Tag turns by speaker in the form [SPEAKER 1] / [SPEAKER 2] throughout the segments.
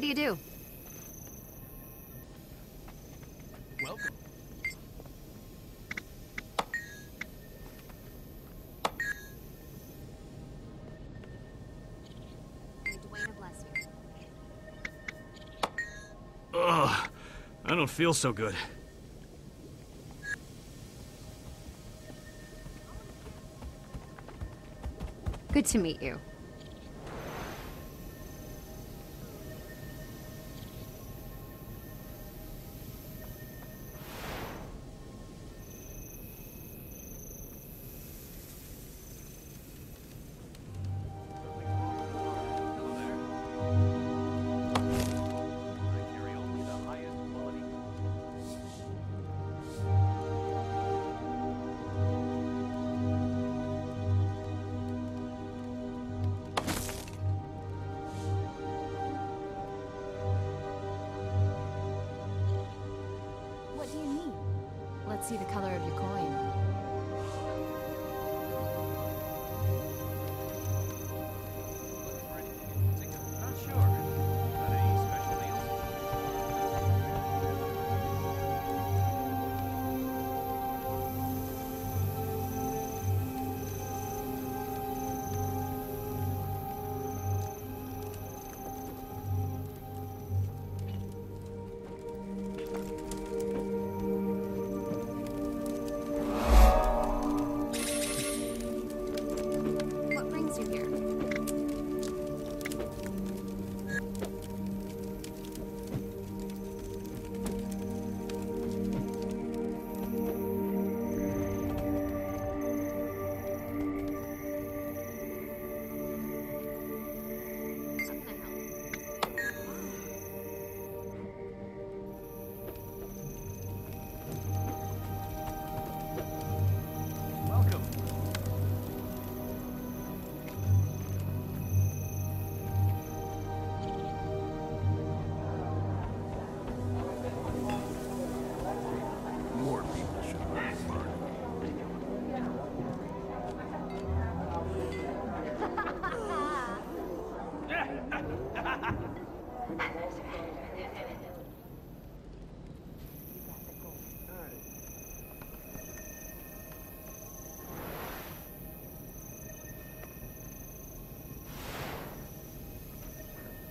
[SPEAKER 1] How do you do?
[SPEAKER 2] Welcome.
[SPEAKER 1] May Dwayna bless you.
[SPEAKER 2] Ugh, I don't feel so good.
[SPEAKER 1] Good to meet you. See the color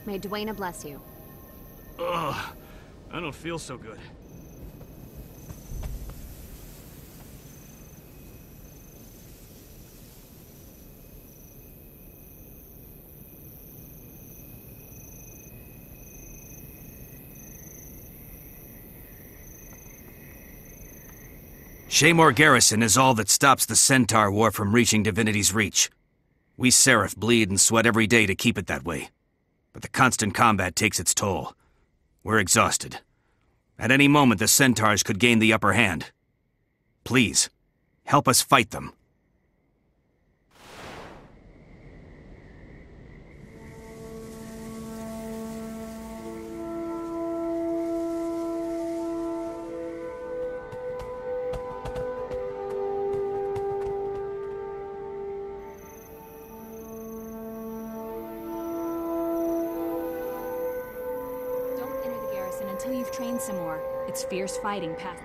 [SPEAKER 1] May Dwayna bless you.
[SPEAKER 2] Ugh, I don't feel so good.
[SPEAKER 3] Shaemoor Garrison is all that stops the Centaur War from reaching Divinity's reach. We Seraph bleed and sweat every day to keep it that way. But the constant combat takes its toll. We're exhausted. At any moment, the Centaurs could gain the upper hand. Please, help us fight them.
[SPEAKER 4] It's fierce fighting past.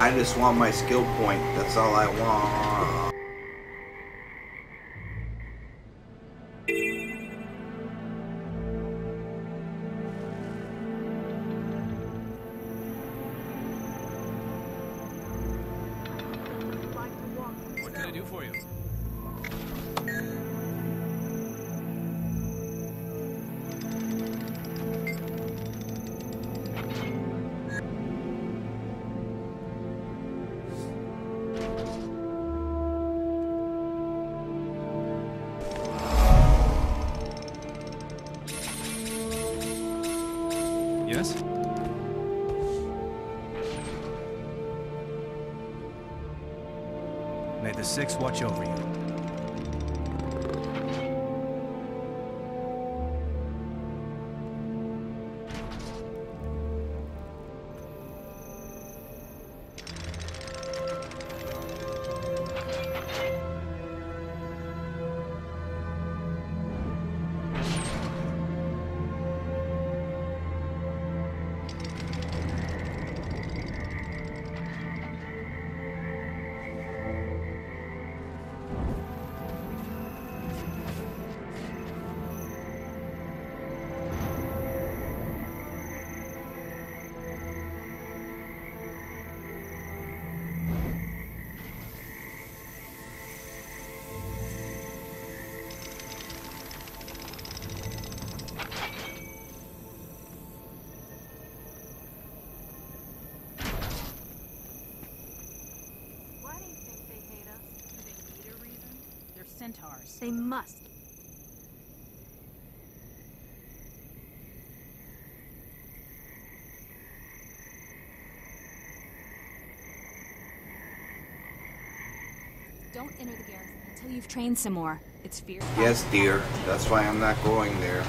[SPEAKER 5] I just want my skill point. That's all I want.
[SPEAKER 3] 6 watch over you.
[SPEAKER 6] They must.
[SPEAKER 4] Don't enter the garrison until you've trained some more. It's fierce.
[SPEAKER 5] Yes, dear. That's why I'm not going there.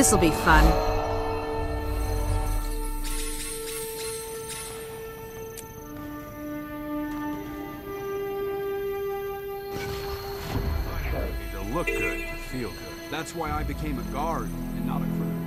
[SPEAKER 6] This'll be fun.
[SPEAKER 7] Need to look good, to feel good. That's why I became a guard and not a criminal.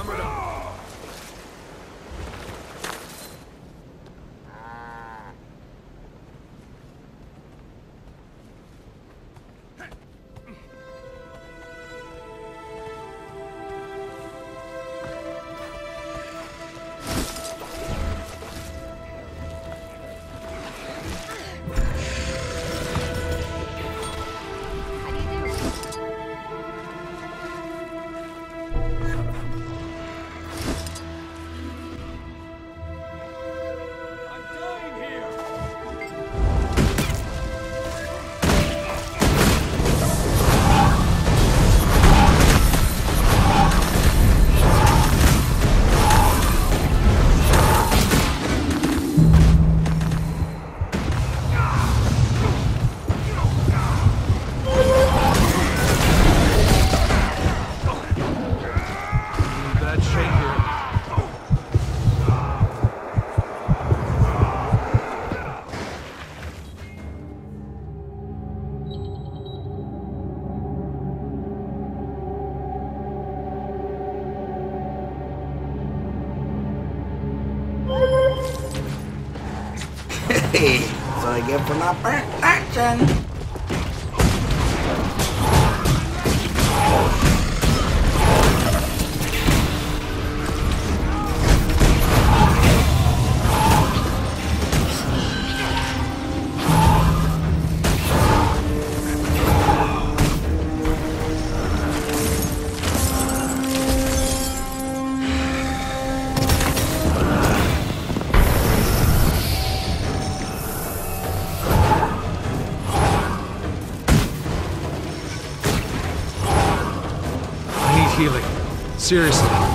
[SPEAKER 5] armored up. Get for
[SPEAKER 8] healing. Seriously.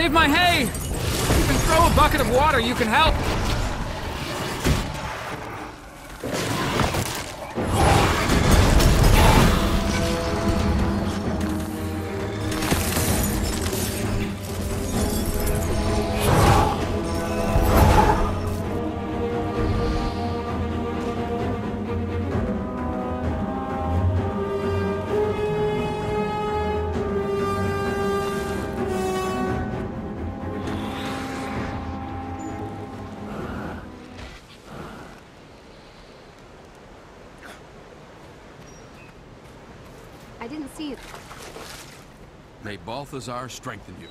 [SPEAKER 8] Save my hay! You can throw a bucket of water, you can help!
[SPEAKER 1] I didn't see it.
[SPEAKER 9] May Balthazar strengthen you.